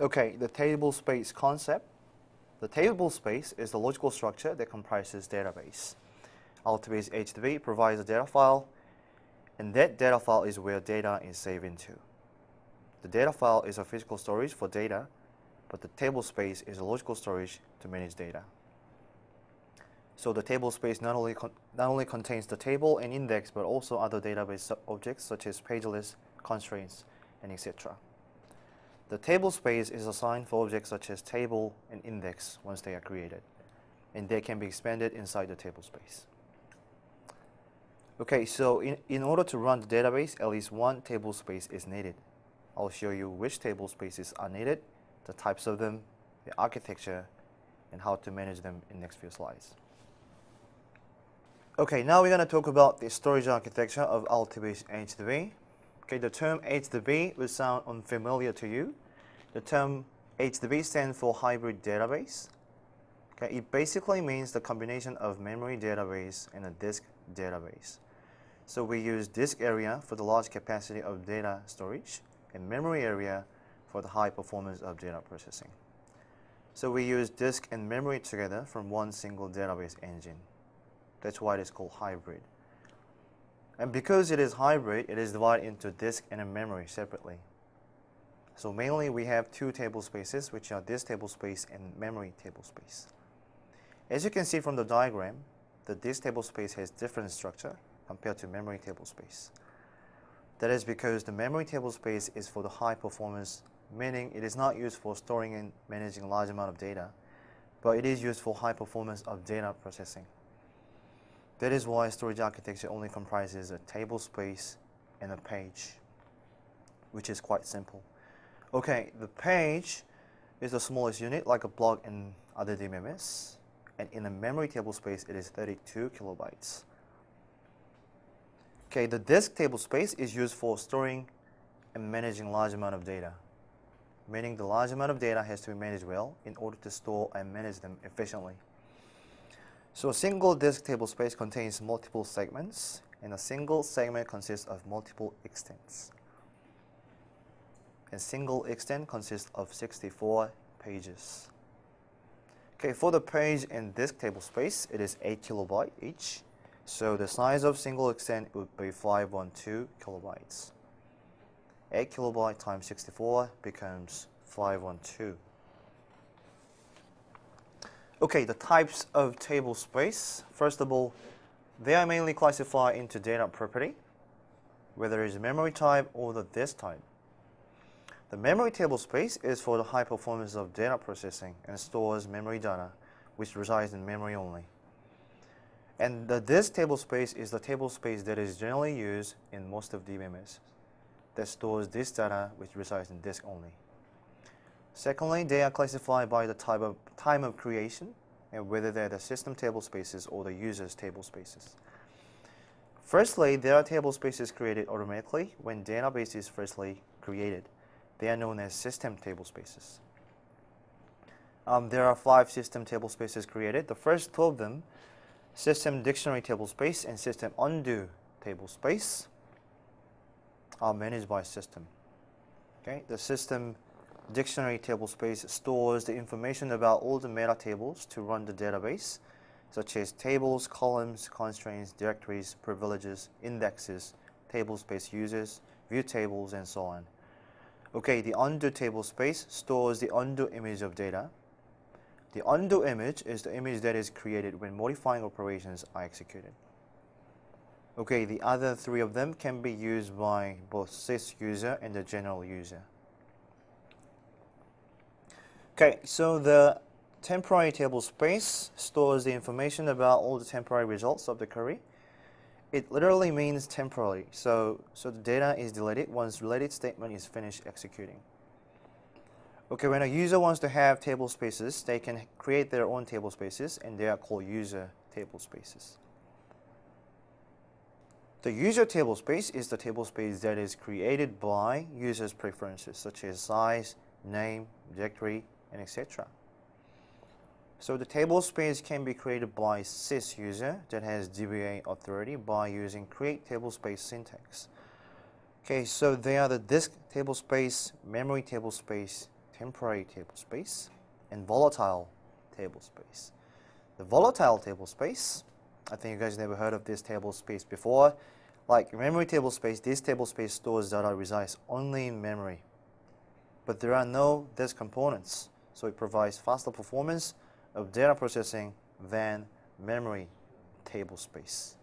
Okay, the table space concept. The table space is the logical structure that comprises database. Altibase HDB provides a data file, and that data file is where data is saved into. The data file is a physical storage for data, but the table space is a logical storage to manage data. So the table space not only, not only contains the table and index, but also other database objects such as page lists, constraints, and etc. The table space is assigned for objects such as table and index once they are created, and they can be expanded inside the table space. Okay, so in, in order to run the database, at least one table space is needed. I'll show you which table spaces are needed, the types of them, the architecture, and how to manage them in the next few slides. Okay, now we're going to talk about the storage architecture of Altibase HDB. Okay, the term HDB will sound unfamiliar to you. The term HDB stands for Hybrid Database. Okay, it basically means the combination of memory database and a disk database. So we use disk area for the large capacity of data storage and memory area for the high performance of data processing. So we use disk and memory together from one single database engine. That's why it is called hybrid. And because it is hybrid, it is divided into disk and a memory separately. So mainly we have two table spaces, which are disk table space and memory table space. As you can see from the diagram, the disk table space has different structure compared to memory table space. That is because the memory table space is for the high performance, meaning it is not used for storing and managing large amount of data, but it is used for high performance of data processing. That is why storage architecture only comprises a table space and a page, which is quite simple. Okay, the page is the smallest unit, like a block in other DBMS, and in a memory table space, it is 32 kilobytes. Okay, the disk table space is used for storing and managing large amount of data, meaning the large amount of data has to be managed well in order to store and manage them efficiently. So a single disk table space contains multiple segments, and a single segment consists of multiple extents. A single extent consists of 64 pages. Okay, for the page and disk table space, it is 8 kilobyte each. So the size of single extent would be 512 kilobytes. 8 kilobyte times 64 becomes 512. Okay, the types of table space. First of all, they are mainly classified into data property, whether it's memory type or the disk type. The memory table space is for the high performance of data processing and stores memory data, which resides in memory only. And the disk table space is the table space that is generally used in most of DBMS that stores this data which resides in disk only. Secondly, they are classified by the type of time of creation and whether they're the system table spaces or the user's table spaces. Firstly, there are table spaces created automatically when database is firstly created. They are known as system table spaces. Um, there are five system table spaces created. The first two of them, system dictionary table space and system undo table space, are managed by system. Okay, the system dictionary table space stores the information about all the meta tables to run the database, such as tables, columns, constraints, directories, privileges, indexes, table space users, view tables, and so on. Okay, the undo table space stores the undo image of data. The undo image is the image that is created when modifying operations are executed. Okay, the other three of them can be used by both sys user and the general user. Okay, so the temporary table space stores the information about all the temporary results of the query. It literally means temporarily, so, so the data is deleted once related statement is finished executing. Okay, when a user wants to have table spaces, they can create their own table spaces, and they are called user table spaces. The user table space is the table space that is created by users' preferences, such as size, name, directory, and etc. So the table space can be created by sys user that has DBA authority by using create table space syntax. Okay, so they are the disk table space, memory table space, temporary table space and volatile table space. The volatile table space, I think you guys never heard of this table space before. Like memory table space, this table space stores data resides only in memory. But there are no disk components, so it provides faster performance of data processing than memory table space.